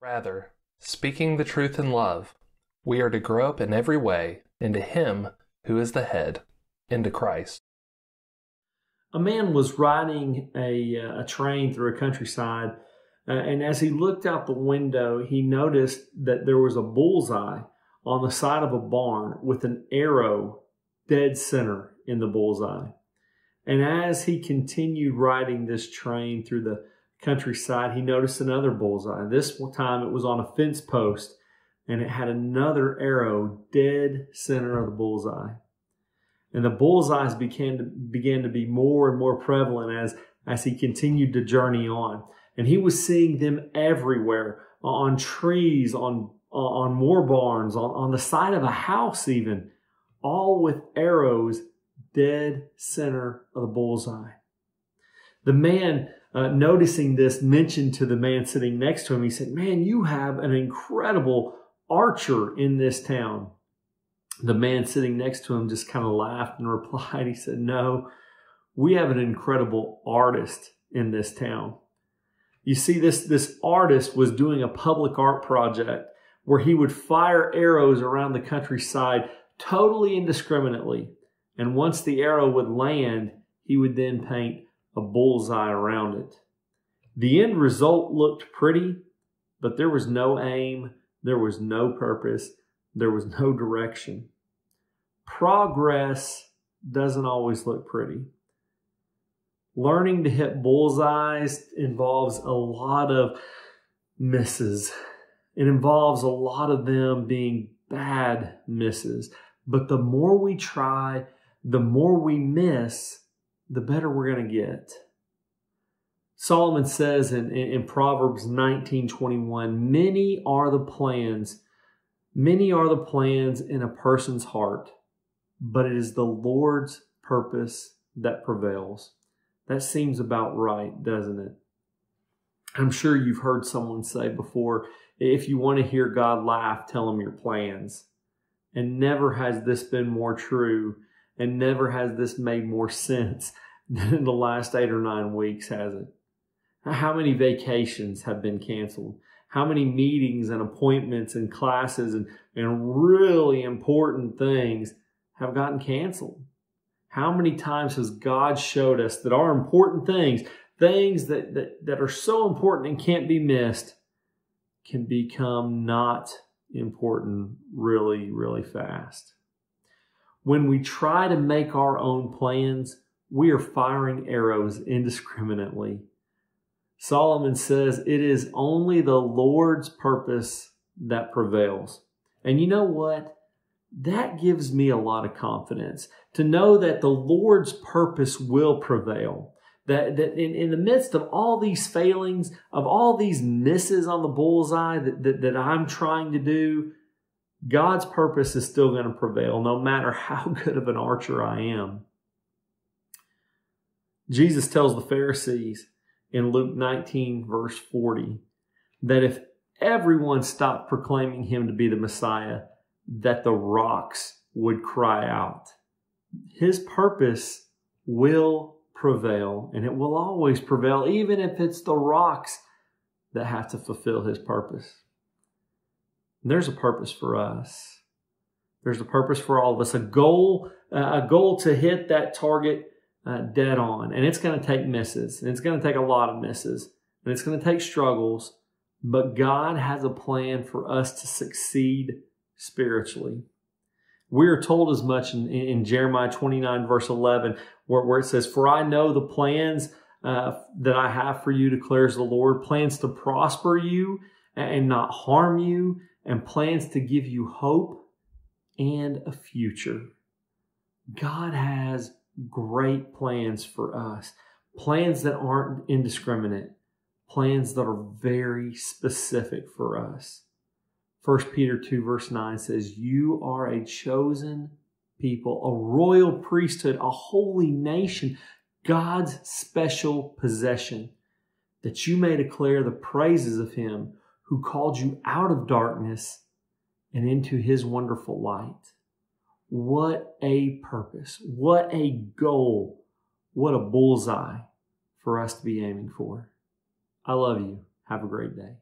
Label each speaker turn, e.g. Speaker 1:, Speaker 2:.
Speaker 1: Rather, speaking the truth in love, we are to grow up in every way into Him who is the head, into Christ.
Speaker 2: A man was riding a, uh, a train through a countryside, uh, and as he looked out the window, he noticed that there was a bullseye on the side of a barn with an arrow dead center in the bullseye. And as he continued riding this train through the countryside, he noticed another bullseye. This time it was on a fence post and it had another arrow dead center of the bullseye. And the bullseyes began to, began to be more and more prevalent as, as he continued to journey on. And he was seeing them everywhere on trees, on, on more barns, on, on the side of a house, even, all with arrows dead center of the bullseye. The man uh, noticing this mentioned to the man sitting next to him, he said, Man, you have an incredible archer in this town. The man sitting next to him just kind of laughed and replied, He said, No, we have an incredible artist in this town. You see, this, this artist was doing a public art project where he would fire arrows around the countryside totally indiscriminately. And once the arrow would land, he would then paint a bullseye around it. The end result looked pretty, but there was no aim, there was no purpose, there was no direction. Progress doesn't always look pretty. Learning to hit bullseyes involves a lot of misses. It involves a lot of them being bad misses. But the more we try, the more we miss, the better we're going to get. Solomon says in, in, Proverbs 19:21, many are the plans, many are the plans in a person's heart, but it is the Lord's purpose that prevails. That seems about right, doesn't it? I'm sure you've heard someone say before, if you want to hear God laugh, tell him your plans. And never has this been more true and never has this made more sense in the last eight or nine weeks, has it? How many vacations have been canceled? How many meetings and appointments and classes and, and really important things have gotten canceled? How many times has God showed us that our important things, things that, that, that are so important and can't be missed, can become not important really, really fast? When we try to make our own plans, we are firing arrows indiscriminately. Solomon says it is only the Lord's purpose that prevails. And you know what? That gives me a lot of confidence to know that the Lord's purpose will prevail. That, that in, in the midst of all these failings, of all these misses on the bullseye that, that, that I'm trying to do, God's purpose is still going to prevail no matter how good of an archer I am. Jesus tells the Pharisees in Luke 19, verse 40, that if everyone stopped proclaiming him to be the Messiah, that the rocks would cry out. His purpose will prevail, and it will always prevail, even if it's the rocks that have to fulfill his purpose. There's a purpose for us. There's a purpose for all of us, a goal, a goal to hit that target uh, dead on. And it's going to take misses, and it's going to take a lot of misses, and it's going to take struggles. But God has a plan for us to succeed spiritually. We are told as much in, in Jeremiah 29, verse 11, where, where, it says, For I know the plans uh, that I have for you, declares the Lord, plans to prosper you and not harm you and plans to give you hope and a future. God has great plans for us, plans that aren't indiscriminate, plans that are very specific for us. 1 Peter 2, verse 9 says, You are a chosen people, a royal priesthood, a holy nation, God's special possession, that you may declare the praises of Him who called you out of darkness and into his wonderful light. What a purpose. What a goal. What a bullseye for us to be aiming for. I love you. Have a great day.